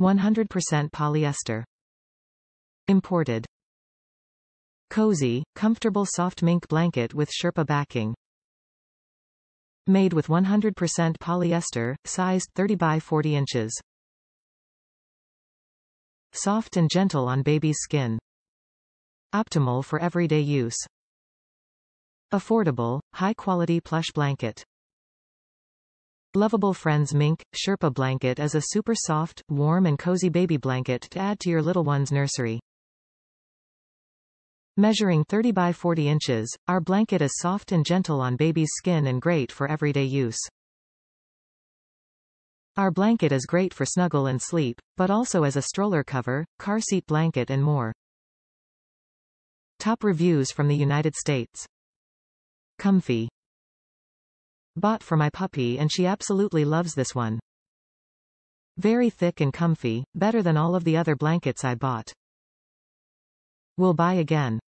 100% polyester. Imported. Cozy, comfortable soft mink blanket with Sherpa backing. Made with 100% polyester, sized 30 by 40 inches. Soft and gentle on baby's skin. Optimal for everyday use. Affordable, high-quality plush blanket. Luvable Friends Mink, Sherpa blanket is a super soft, warm and cozy baby blanket to add to your little one's nursery. Measuring 30 by 40 inches, our blanket is soft and gentle on baby's skin and great for everyday use. Our blanket is great for snuggle and sleep, but also as a stroller cover, car seat blanket and more. Top reviews from the United States. Comfy. Bought for my puppy and she absolutely loves this one. Very thick and comfy, better than all of the other blankets I bought. Will buy again.